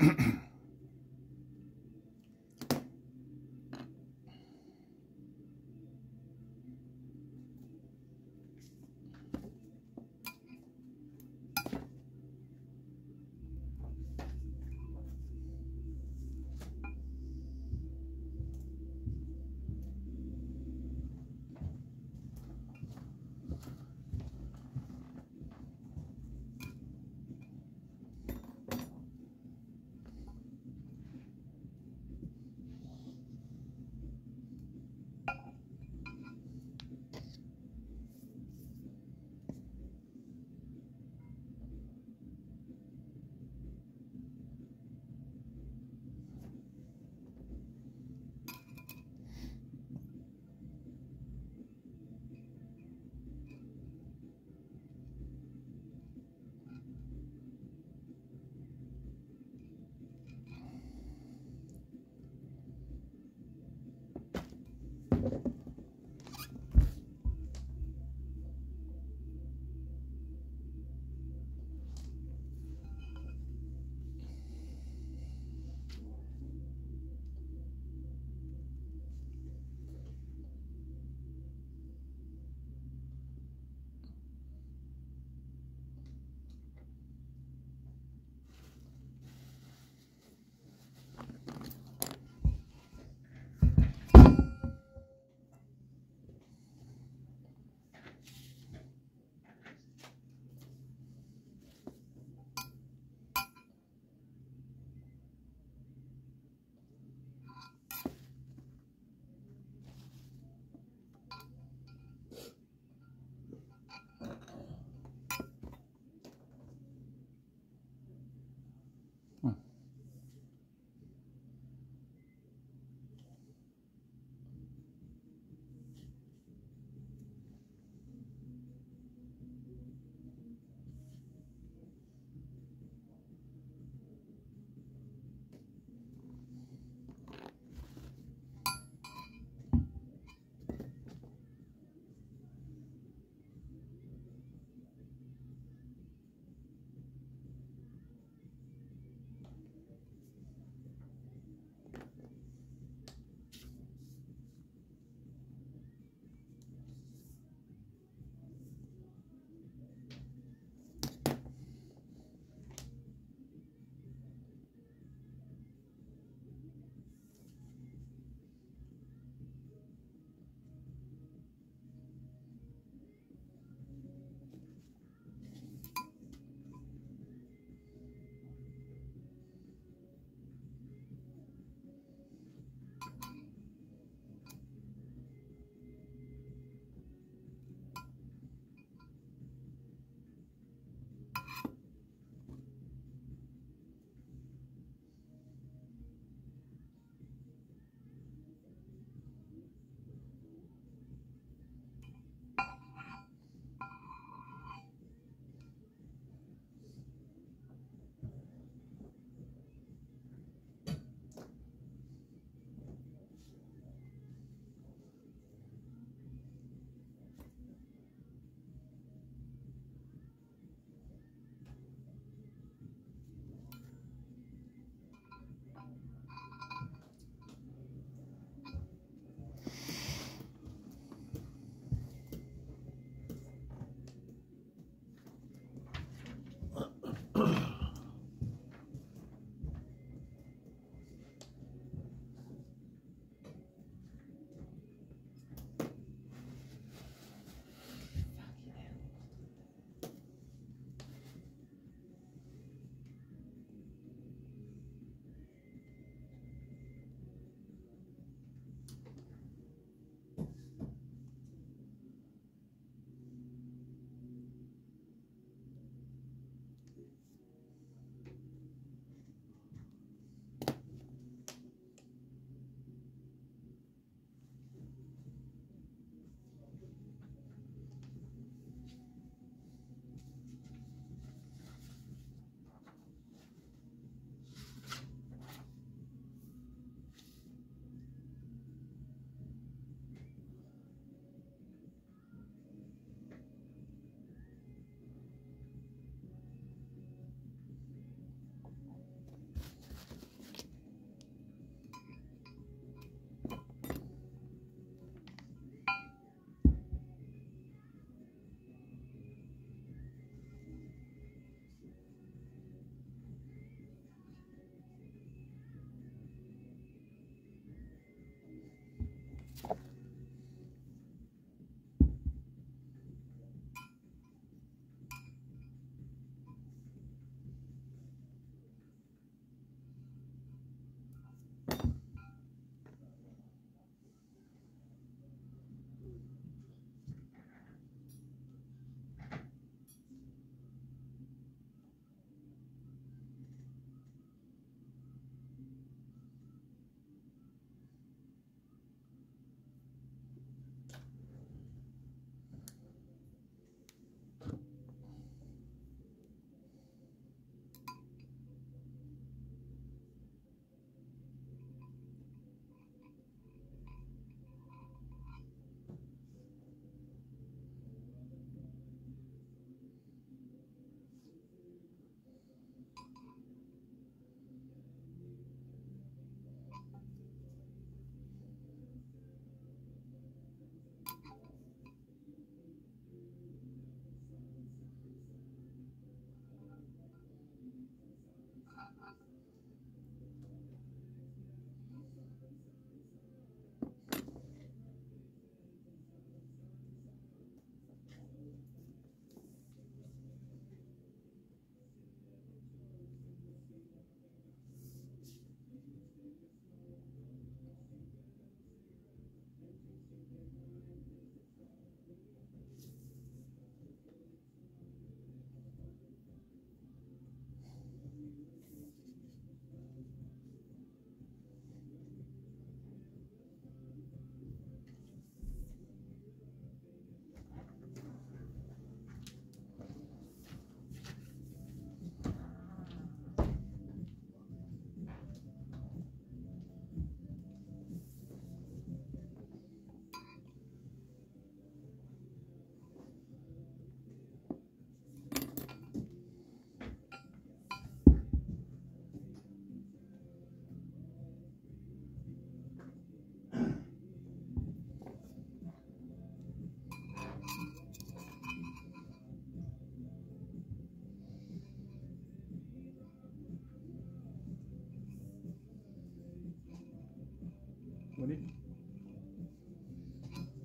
mm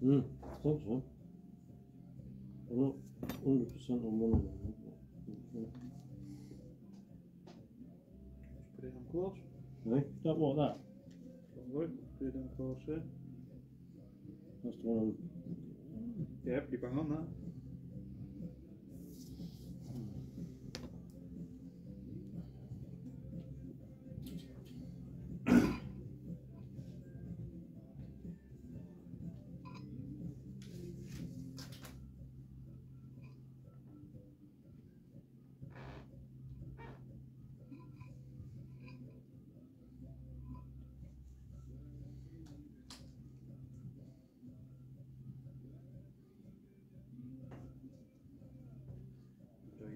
Mm, I think so. I'm not hundred percent on one of them. Put it on close. Right, that what that? Look, put it on. That's the one. Yep, you bang on that.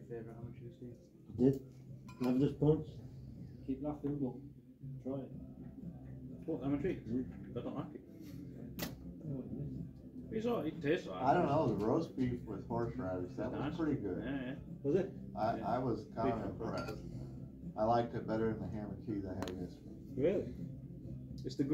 Favourite amateur Steve? I did. Have this points. Keep laughing, but try it. What amateur? Mm. I don't like it. It's alright, it tastes alright. I don't know, the roast beef with horseradish, that was Nice. pretty good. Yeah, yeah. Was it? I, Yeah. I was kind of Beef with impressed. I liked it better than the ham and cheese I had yesterday. Really? It's the good